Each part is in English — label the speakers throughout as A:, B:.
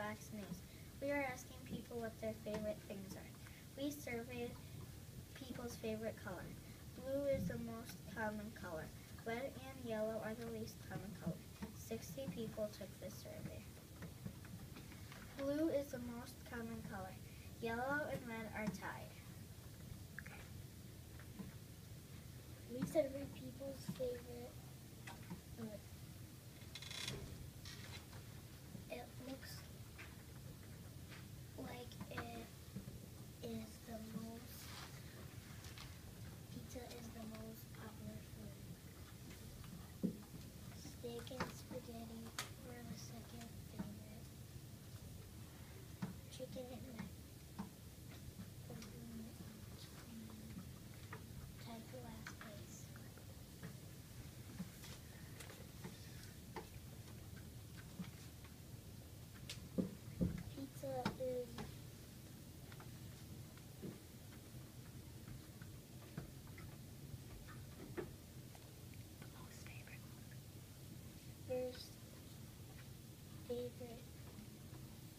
A: Fox News. We are asking people what their favorite things are. We surveyed people's favorite color. Blue is the most common color. Red and yellow are the least common color. 60 people took this survey. Blue is the most common color. Yellow and red are tied. We surveyed people's favorite. uh, It looks like it is the most. Pizza is the most popular food. Steak and spaghetti were the second favorite. Chicken and mac. Tied for last place. Pizza is most favorite. First favorite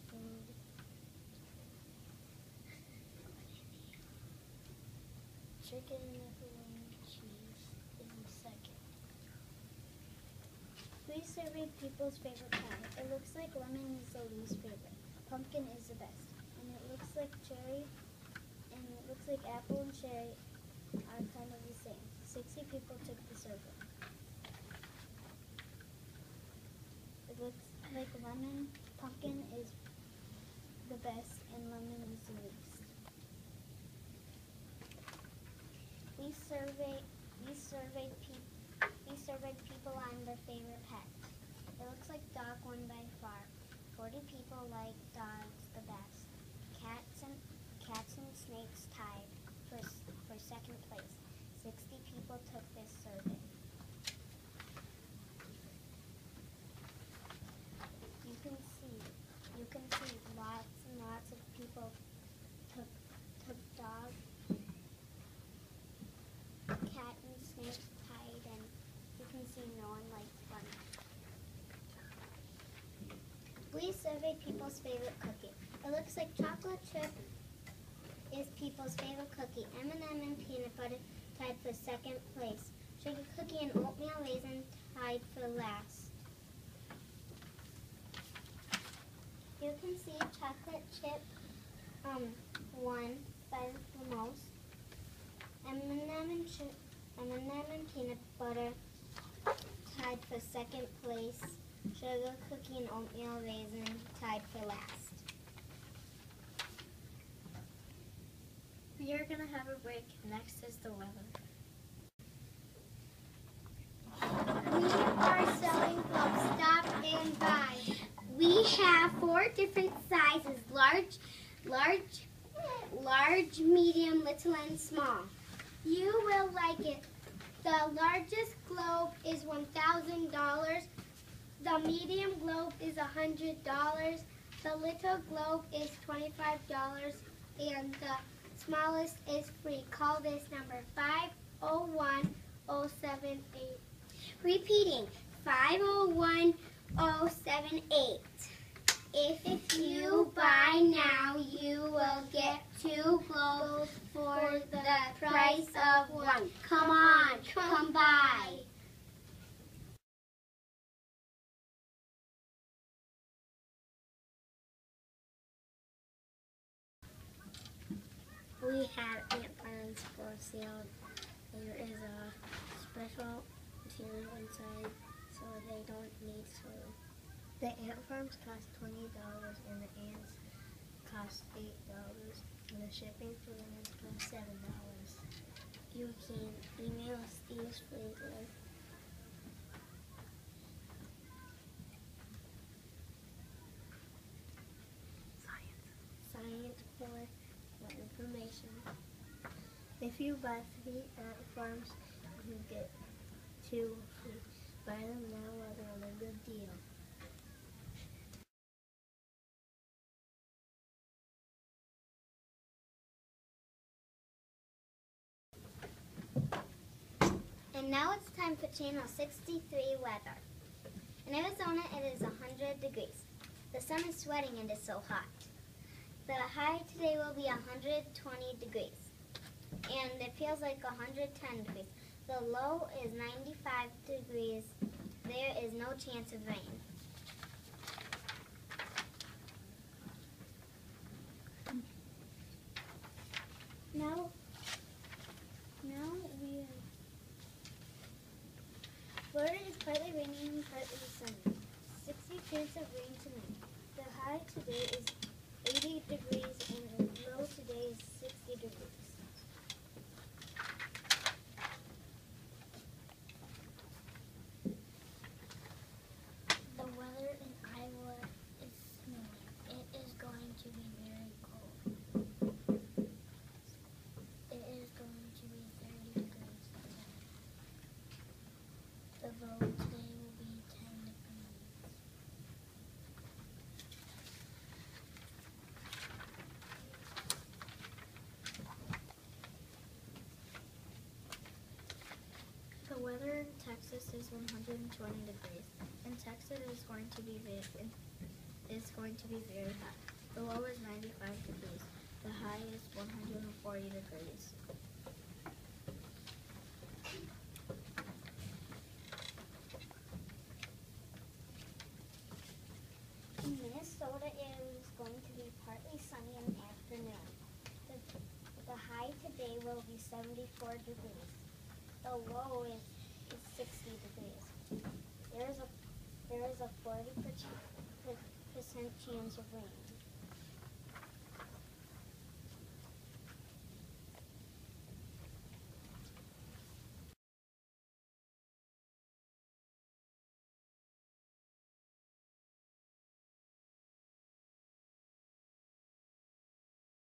A: food. Chicken pepperoni cheese is the second. We surveyed people's favorite pie. It looks like lemon is the least favorite. Pumpkin is the best. And it looks like cherry and it looks like apple and cherry are kind of the same. 60 people took the survey. It looks like lemon, pumpkin is the best, and lemon is the least. We surveyed we surveyed people we surveyed people on their favorite pet. It looks like dog won by far. Forty people like dogs the best. Cats and cats and snakes tied for s- for second place. Sixty people took this survey. You can see you can see lots and lots of people took took dog, cat and snake tied and you can see no one likes one. We surveyed people's favorite cookie. It looks like chocolate chip is people's favorite cookie. M&M and peanut butter tied for second place. Sugar cookie and oatmeal raisin tied for last. You can see chocolate chip um won by the most. M&M and M&M and peanut butter tied for second place. Sugar cookie and oatmeal raisin tied for last. We are gonna have a break. Next is the weather. We are selling from Stop and Buy. We have four different sizes: large, large, large, medium, little, and small. You will like it. The largest globe is one thousand dollars. The medium globe is a hundred dollars. The little globe is twenty-five dollars, and the smallest is free. Call this number five zero one zero seven eight. Repeating five zero one zero seven eight. If you buy now, you will get two globes for the price of one. Come on, come by. We have ant farms for sale. There is a special material inside so they don't need soil. The ant farms cost twenty dollars and the ants cost eight dollars and the shipping for the ants cost seven dollars. You can email Steve Sprinkler. Information. If you buy three ant uh, farms, you get two free. Buy them now while they're on a good deal. And now it's time for channel 63 weather. In Arizona, it is 100 degrees. The sun is sweating and it's so hot. The high today will be 120 degrees. And it feels like 110 degrees. The low is 95 degrees. There is no chance of rain. Now, now we. Florida is partly raining and partly sunny. 60 chance of rain tonight. The high today is 80 degrees and the low today is 60 degrees. The weather in Iowa is snowing. It is going to be very cold. It is going to be 30 degrees today. The low today will be 10 degrees. The weather in Texas is 120 degrees. In Texas it is going to be very is going to be very hot. The low is 95 degrees. The high is 140 degrees. In Minnesota, it is going to be partly sunny in the afternoon. The, the high today will be 74 degrees. The low is, is 60 degrees. There is a there is a 40 percent chance of rain.